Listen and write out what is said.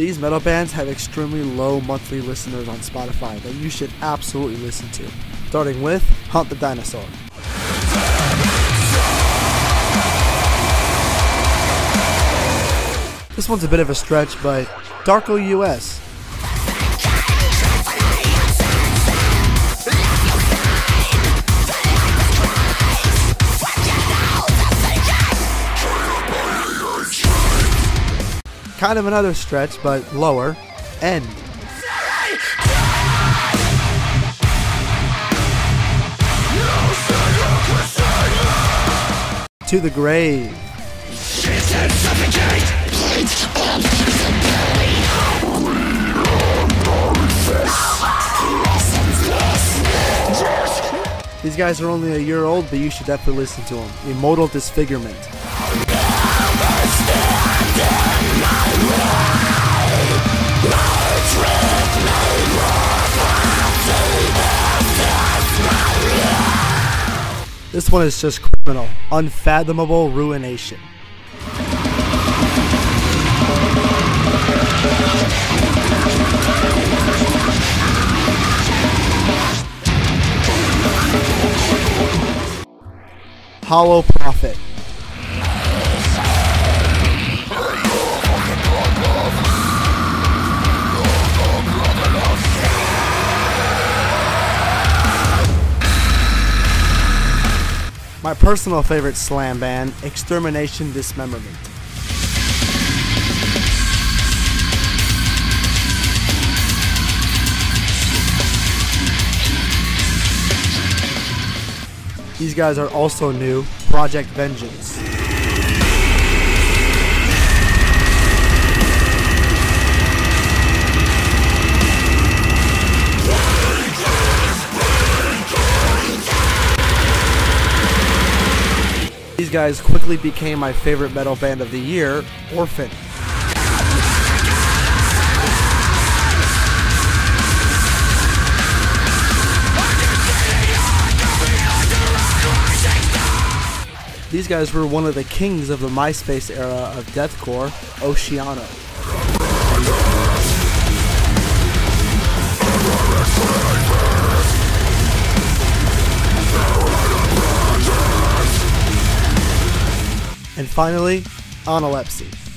These metal bands have extremely low monthly listeners on Spotify that you should absolutely listen to, starting with Hunt the Dinosaur. This one's a bit of a stretch, but Darko US. Kind of another stretch, but lower. End. To the grave. These guys are only a year old, but you should definitely listen to them. Immortal Disfigurement. This one is just criminal. Unfathomable ruination. Hollow Prophet. My personal favorite slam band, Extermination Dismemberment. These guys are also new, Project Vengeance. These guys quickly became my favorite metal band of the year, Orphan. These guys were one of the kings of the MySpace era of deathcore, Oceano. Finally, Analepsy.